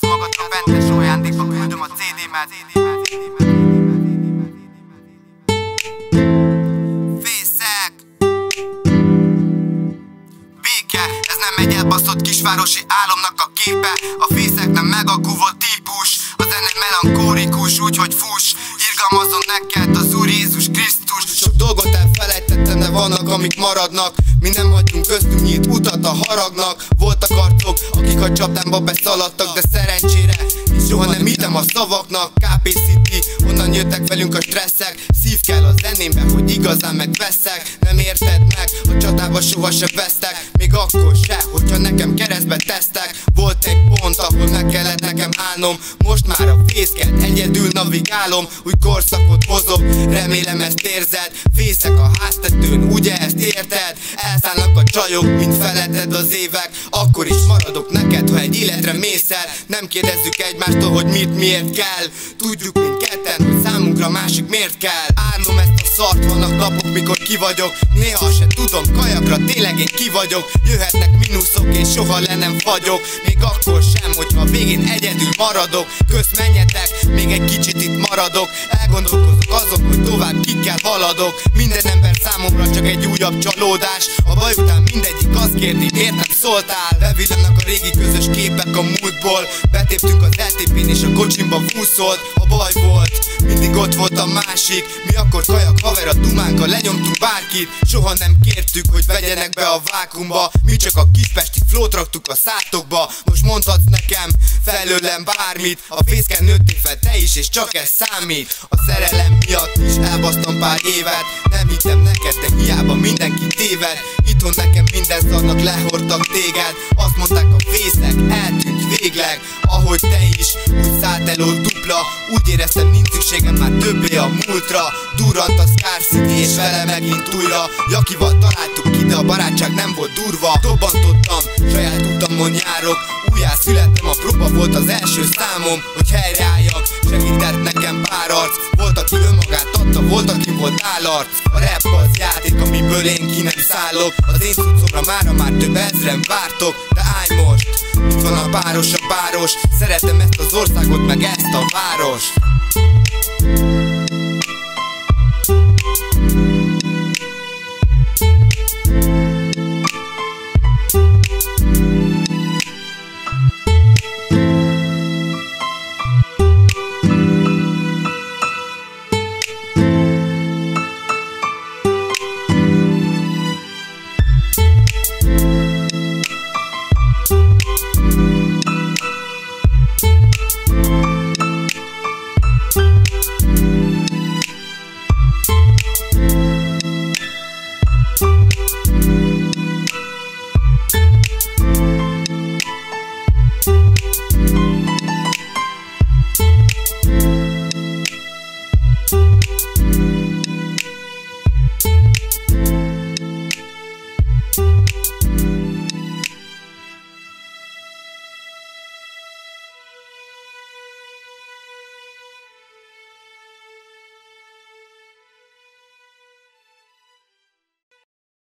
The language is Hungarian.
Vigyázz magadra, bentes ajándékba küldöm a CD-met Fészek! Béke, ez nem egy elbaszott kisvárosi álomnak a képe. A fészek nem megakúvott típus A zene melankórikus, úgyhogy fuss. Irgalmazon neked az Úr Jézus Krisztus. Sok dolgot elfelejtettem, de vannak amik maradnak Mi nem hagytunk köztünk nyílt utat a haragnak. Voltak arcok, akik a csapdámba beszaladtak De szerencsére soha nem hittem a szavaknak. KP City, onnan jöttek velünk a stresszek. Szív kell a zenémbe, hogy igazán megveszek. Nem érted meg, a csatába soha se vesztek. Még akkor se, hogyha nekem keresztbe tesztek. Volt egy pont, ahol meg kellett nekem állnom fészket, egyedül navigálom Új korszakot hozom, remélem ezt érzed. Fészek a háztetőn, ugye ezt érted? Elszállnak a csajok, mint feleded az évek. Akkor is maradok neked, ha egy életre mész el. Nem kérdezzük egymástól, hogy mit miért kell. Tudjuk mindketten, hogy számunkra másik miért kell. Állom ezt a szart, vannak napok, mikor ki vagyok. Néha se tudom, kajakra tényleg én ki vagyok. Jöhetnek mínuszok, és soha le nem fagyok. Még akkor sem, hogyha végén egyedül maradok. Kösz menjetek, még egy kicsit itt maradok. Elgondolkozok azok, hogy tovább kikkel haladok. Minden ember számomra csak egy újabb csalódás. A baj után mindegyik azt kérdi, miért nem szóltál? Bevillannak a régi közös képek a múltból. Betéptünk az LTP-n és a kocsimba fúszolt A baj volt, mindig ott volt a másik. Mi akkor kajak haver a dumánkkal lenyomtunk bárkit. Soha nem kértük, hogy vegyenek be a vákumba. Mi csak a kispesti flót raktuk a szátokba. Most mondhatsz nekem felőlem bármit. A fészken nőttél fel te is és csak ez számít. A szerelem miatt is elbasztam pár évet. Nem hittem neked, de hiába mindenki téved. Itthon nekem minden szarnak lehordtak téged. Azt mondták a fészek, eltűnt végleg Ahogy te is, úgy szállt elő dupla Úgy éreztem nincs szükségem már többé a múltra. Durant a Scar City és vele megint újra. Jakival találtuk ki, de a barátság nem volt durva. Dobbantottam, saját utamon járok. Újjá születtem, a próba volt az első számom. Hogy helyreálljak, segített nekem pár arc. Volt, aki adta, volt, aki volt állarc A rap az játék, amiből én ki nem szállok. Az én cuccomra mára már több ezren vártok De állj most, itt van a páros, a páros Szeretem ezt az országot, meg ezt a várost